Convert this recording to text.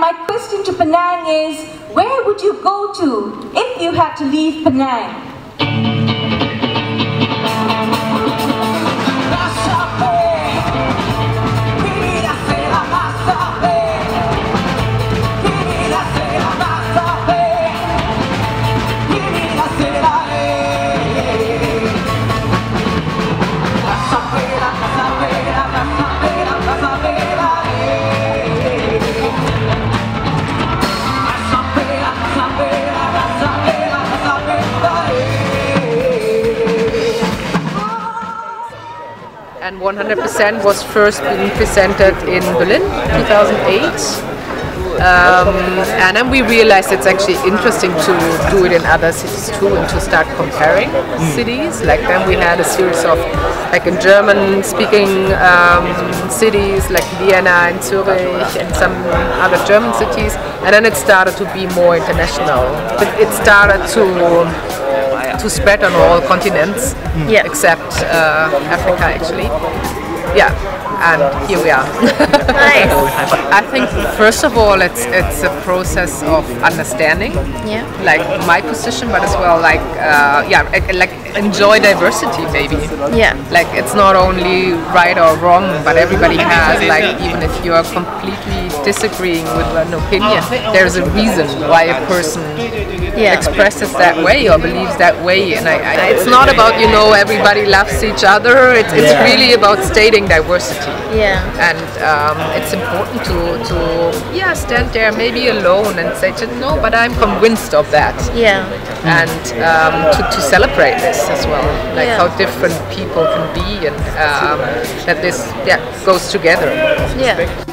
my question to Penang is, where would you go to if you had to leave Penang? And 100% was first being presented in Berlin 2008 um, and then we realized it's actually interesting to do it in other cities too and to start comparing cities. Like then we had a series of like in German speaking um, cities like Vienna and Zurich and some other German cities. And then it started to be more international. But it started to to spread on all continents Yeah. except uh, Africa actually. Yeah, and here we are. Nice. I think first of all it's it's a process of understanding Yeah. like my position but as well like uh, yeah like- like enjoy diversity maybe Yeah. like it's not only right or wrong but everybody has like even if you are completely disagreeing with an opinion there's a reason why a person Yeah. expresses that way or believes that way and I, I, it's not about you know everybody loves each other it's, it's Yeah. really about stating diversity Yeah. and um, it's important to, to yeah stand there maybe alone and say to, no but I'm convinced of that Yeah. and um, to, to celebrate this as well like Yeah. how different people can be and um, that this yeah goes together Yeah.